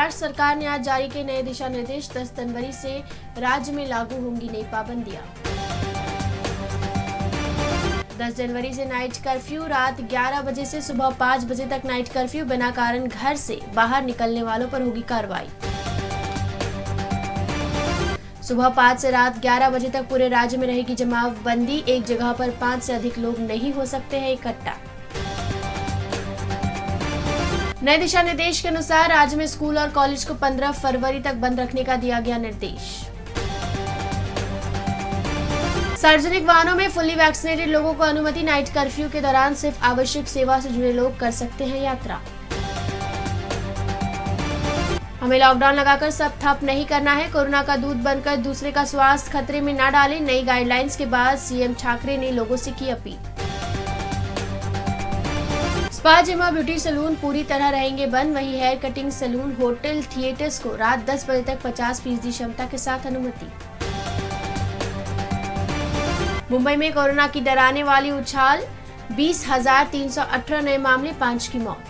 महाराष्ट्र सरकार ने आज जारी किए नए दिशा निर्देश दस जनवरी से राज्य में लागू होंगी नई पाबंदियाँ। 10 जनवरी से नाइट कर्फ्यू रात 11 बजे से सुबह 5 बजे तक नाइट कर्फ्यू, बिना कारण घर से बाहर निकलने वालों पर होगी कार्रवाई। सुबह पाँच से रात 11 बजे तक पूरे राज्य में रहेगी जमावबंदी, एक जगह पर पाँच से अधिक लोग नहीं हो सकते हैं इकट्ठा। नए दिशा निर्देश के अनुसार राज्य में स्कूल और कॉलेज को 15 फरवरी तक बंद रखने का दिया गया निर्देश। सार्वजनिक वाहनों में फुल्ली वैक्सीनेटेड लोगों को अनुमति नाइट कर्फ्यू के दौरान सिर्फ़ आवश्यक सेवा से जुड़े लोग कर सकते हैं यात्रा। हमें लॉकडाउन लगाकर सब ठप नहीं करना है। कोरोना का दूध बनकर दूसरे का स्वास्थ्य खतरे में न डालें। नई गाइडलाइंस के बाद सीएम ठाकरे ने लोगों से की appeal. Spa gym beauty salon पूरी तरह रहेंगे बंद। वही hair cutting salon, hotel, theatres को रात 10 बजे तक 50 फ़ीसदी क्षमता के साथ अनुमति। मुंबई में कोरोना की डराने वाली उछाल, बीस हज़ार तीन सौ अठारह नए मामले, पाँच की मौत।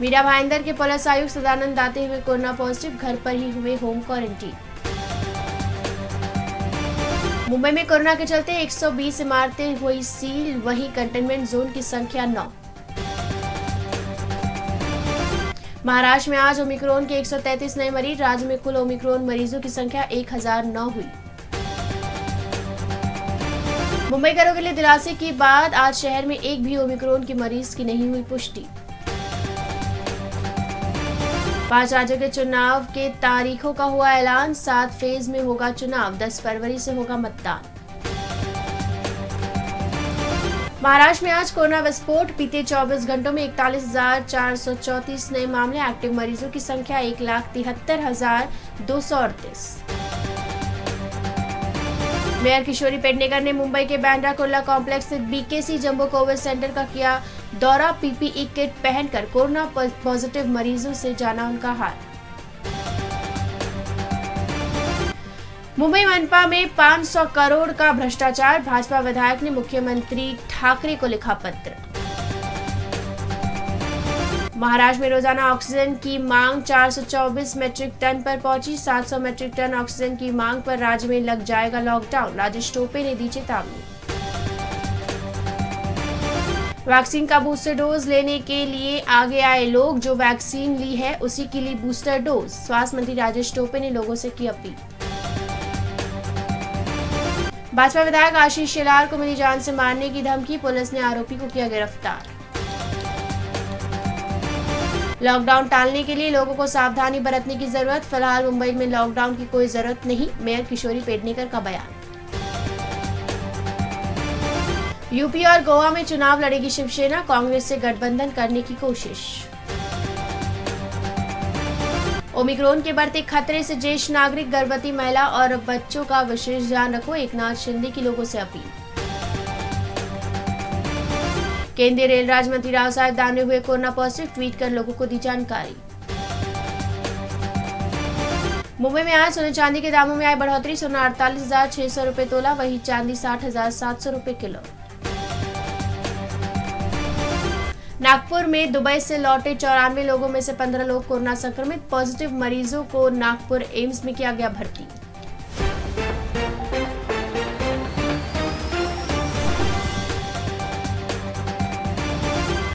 मीरा भाईंदर के पुलिस आयुक्त सदानंद दाते हुए कोरोना पॉजिटिव, घर पर ही हुए होम क्वारंटीन। मुंबई में कोरोना के चलते 120 इमारतें हुई सील, वहीं कंटेनमेंट जोन की संख्या नौ। महाराष्ट्र में आज ओमिक्रोन के 133 नए मरीज़, राज्य में कुल ओमिक्रोन मरीजों की संख्या 1009 हुई। मुंबई करों के लिए दिलासे की बाद आज शहर में एक भी ओमिक्रोन की मरीज़ की नहीं हुई पुष्टि। पाँच राज्यों के चुनाव के तारीखों का हुआ ऐलान। सात फ़ेज़ में होगा चुनाव। 10 फरवरी से होगा मतदान। महाराष्ट्र में आज कोरोना विस्फोट। बीते 24 घंटों में इकतालीस नए मामले। एक्टिव मरीजों की संख्या एक लाख तिहत्तर हज़ार दो सौ अड़तीस। मेयर किशोरी पेडनेकर ने मुंबई के बैंड्रा कोला कॉम्प्लेक्स स्थित बीकेसी जम्बो कोविड सेंटर का किया दौरा। पीपीई किट पहनकर कोरोना पॉजिटिव मरीजों से जाना उनका हाल मुंबई मनपा में 500 करोड़ का भ्रष्टाचार। भाजपा विधायक ने मुख्यमंत्री ठाकरे को लिखा पत्र। महाराष्ट्र में रोज़ाना ऑक्सीजन की मांग 424 मैट्रिक टन पर पहुँची 700 मैट्रिक टन ऑक्सीजन की मांग पर राज्य में लग जाएगा लॉकडाउन, राजेश टोपे ने दी चेतावनी। वैक्सीन का बूस्टर डोज लेने के लिए आगे आए लोग, जो वैक्सीन ली है, उसी के लिए बूस्टर डोज। स्वास्थ्य मंत्री राजेश टोपे ने लोगों से की अपील। भाजपा विधायक आशीष शेलार को मिली जान से मारने की धमकी, पुलिस ने आरोपी को किया गिरफ़्तार। लॉकडाउन टालने के लिए लोगों को सावधानी बरतने की ज़रूरत। फ़िलहाल मुंबई में लॉकडाउन की कोई ज़रूरत नहीं। मेयर किशोरी पेडनेकर का बयान। यूपी और गोवा में चुनाव लड़ेगी शिवसेना। कांग्रेस से गठबंधन करने की कोशिश। ओमिक्रोन के बढ़ते खतरे से ज्येष्ठ नागरिक गर्भवती महिला और बच्चों का विशेष ध्यान रखो। एक नाथ शिंदे की लोगों से अपील। केंद्रीय रेल राज्य मंत्री राव साहेब दानवे हुए कोरोना पॉजिटिव ट्वीट कर लोगों को दी जानकारी। मुंबई में आज सोने चांदी के दामों में आई बढ़ोतरी, सोना अड़तालीस हज़ार छह सौ रूपए तोला, वही चांदी साठ हज़ार सात सौ रूपए किलो। नागपुर में दुबई से लौटे चौरानवे लोगों में से पंद्रह लोग कोरोना संक्रमित, पॉजिटिव मरीजों को नागपुर एम्स में किया गया भर्ती।